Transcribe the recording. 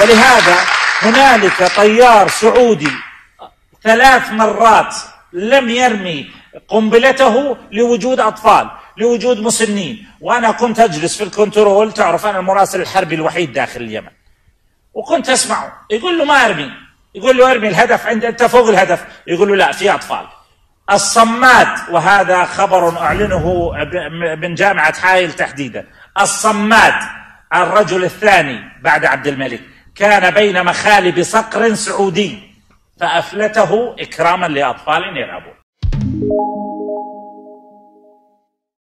ولهذا هنالك طيار سعودي ثلاث مرات لم يرمي قنبلته لوجود أطفال لوجود مسنين. وأنا كنت أجلس في الكنترول تعرف أنا المراسل الحربي الوحيد داخل اليمن. وكنت أسمعه. يقول له ما أرمي؟ يقول له أرمي الهدف عند أنت فوق الهدف. يقول له لا في أطفال. الصماد وهذا خبر أعلنه من جامعة حائل تحديدا. الصماد الرجل الثاني بعد عبد الملك. كان بين مخالب صقر سعودي فأفلته إكراما لأطفال يلعبون.